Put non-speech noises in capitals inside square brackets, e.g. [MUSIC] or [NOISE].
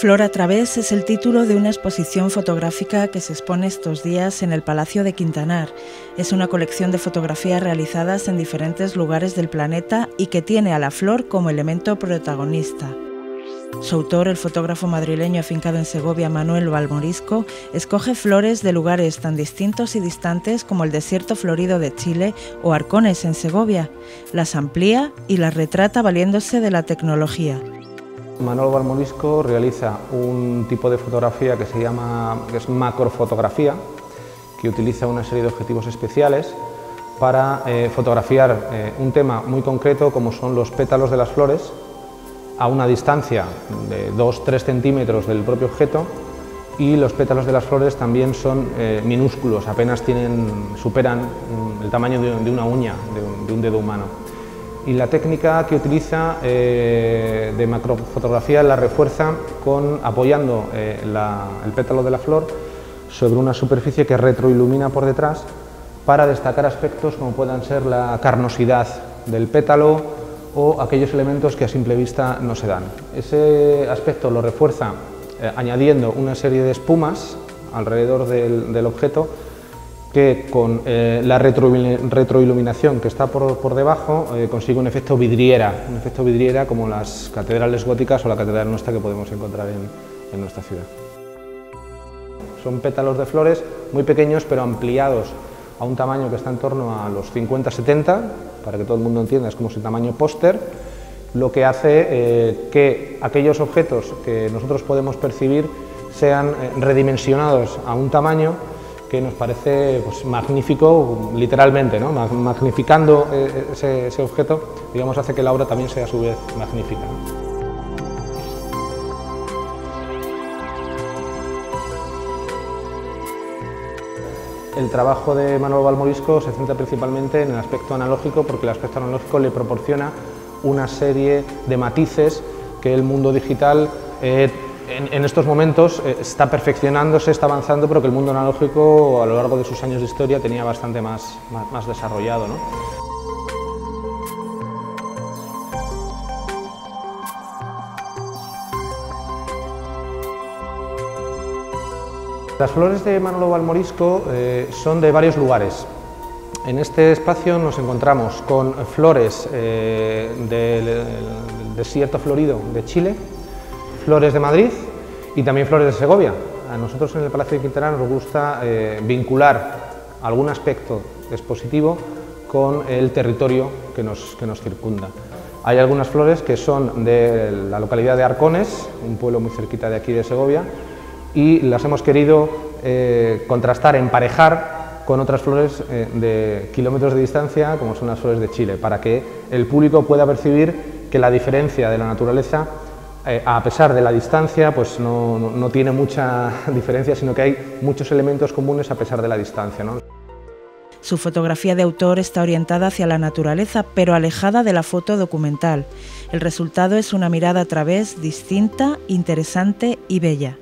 Flor a través es el título de una exposición fotográfica que se expone estos días en el Palacio de Quintanar. Es una colección de fotografías realizadas en diferentes lugares del planeta y que tiene a la flor como elemento protagonista. Su autor, el fotógrafo madrileño afincado en Segovia, Manuel Valmorisco, escoge flores de lugares tan distintos y distantes como el desierto florido de Chile o Arcones en Segovia. Las amplía y las retrata valiéndose de la tecnología. Manuel Balmorisco realiza un tipo de fotografía que se llama que es macrofotografía, que utiliza una serie de objetivos especiales para eh, fotografiar eh, un tema muy concreto como son los pétalos de las flores a una distancia de 2-3 centímetros del propio objeto y los pétalos de las flores también son eh, minúsculos, apenas tienen, superan mm, el tamaño de, una uña, de un dedo humano y la técnica que utiliza eh, de macrofotografía la refuerza con, apoyando eh, el pétalo de la flor sobre una superficie que retroilumina por detrás para destacar aspectos como puedan ser la carnosidad del pétalo o aquellos elementos que a simple vista no se dan. Ese aspecto lo refuerza eh, añadiendo una serie de espumas alrededor del objeto que con eh, la retroiluminación que está por, debajo eh, consigue un efecto vidriera, un efecto vidriera como las catedrales góticas o la catedral nuestra que podemos encontrar en, nuestra ciudad. Son pétalos de flores muy pequeños pero ampliados a un tamaño que está en torno a los 50-70, para que todo el mundo entienda, es como si tamaño póster, lo que hace eh, que aquellos objetos que nosotros podemos percibir sean redimensionados a un tamaño que nos parece pues, magnífico, literalmente, ¿no? magnificando eh, ese, objeto, digamos, hace que la obra también sea a su vez magnífica. El trabajo de Manuel Balmorisco se centra principalmente en el aspecto analógico porque el aspecto analógico le proporciona una serie de matices que el mundo digital eh, en, estos momentos eh, está perfeccionándose, está avanzando, pero que el mundo analógico a lo largo de sus años de historia tenía bastante más, más, desarrollado. Las flores de Manolo Balmorisco eh, son de varios lugares. En este espacio nos encontramos con flores eh, del desierto florido de Chile, flores de Madrid y también flores de Segovia. A nosotros en el Palacio de Quintana nos gusta eh, vincular algún aspecto expositivo con el territorio que nos, que nos circunda. Hay algunas flores que son de la localidad de Arcones, un pueblo muy cerquita de aquí de Segovia, y las hemos querido eh, contrastar, emparejar con otras flores eh, de kilómetros de distancia, como son las flores de Chile, para que el público pueda percibir que la diferencia de la naturaleza eh, a pesar de la distancia, pues no, tiene mucha [LAUGHS] diferencia, sino que hay muchos elementos comunes a pesar de la distancia. Su fotografía de autor está orientada hacia la naturaleza, pero alejada de la foto documental. El resultado es una mirada a través distinta, interesante y bella.